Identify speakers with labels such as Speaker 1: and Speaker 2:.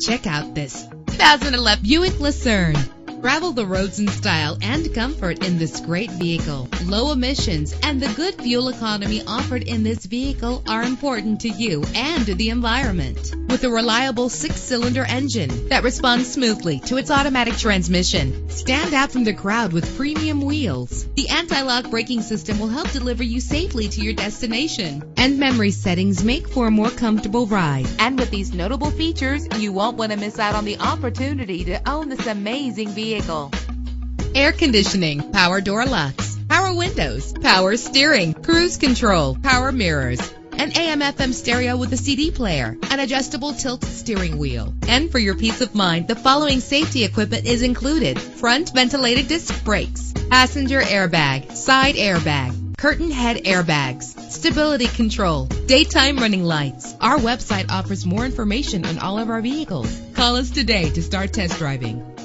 Speaker 1: Check out this 2011 Buick Lucerne. Travel the roads in style and comfort in this great vehicle. Low emissions and the good fuel economy offered in this vehicle are important to you and the environment. With a reliable six-cylinder engine that responds smoothly to its automatic transmission, stand out from the crowd with premium wheels. The anti-lock braking system will help deliver you safely to your destination. And memory settings make for a more comfortable ride. And with these notable features, you won't want to miss out on the opportunity to own this amazing vehicle vehicle. Air conditioning, power door locks, power windows, power steering, cruise control, power mirrors, an AM FM stereo with a CD player, an adjustable tilt steering wheel. And for your peace of mind, the following safety equipment is included. Front ventilated disc brakes, passenger airbag, side airbag, curtain head airbags, stability control, daytime running lights. Our website offers more information on all of our vehicles. Call us today to start test driving.